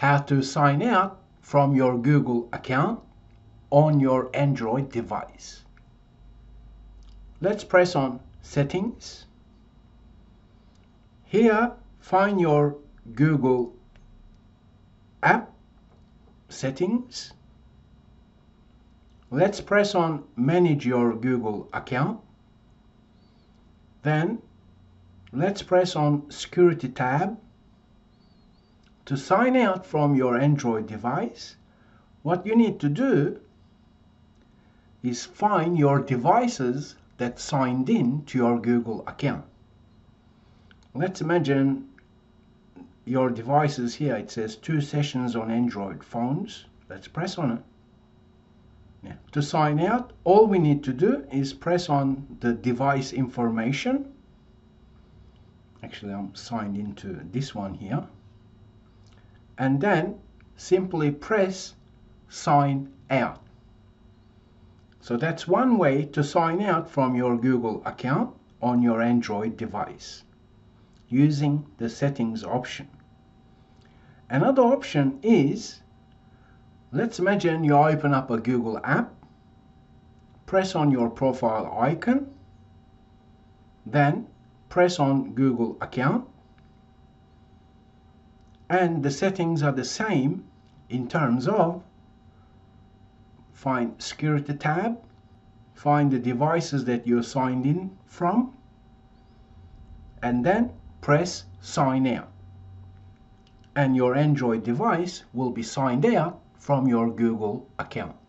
how to sign out from your Google account on your Android device. Let's press on settings. Here find your Google app settings. Let's press on manage your Google account. Then let's press on security tab to sign out from your Android device, what you need to do is find your devices that signed in to your Google account. Let's imagine your devices here. It says two sessions on Android phones. Let's press on it. Yeah. To sign out, all we need to do is press on the device information. Actually, I'm signed into this one here and then simply press sign out. So that's one way to sign out from your Google account on your Android device using the settings option. Another option is let's imagine you open up a Google app, press on your profile icon, then press on Google account and the settings are the same in terms of find security tab find the devices that you're signed in from and then press sign out and your Android device will be signed out from your Google account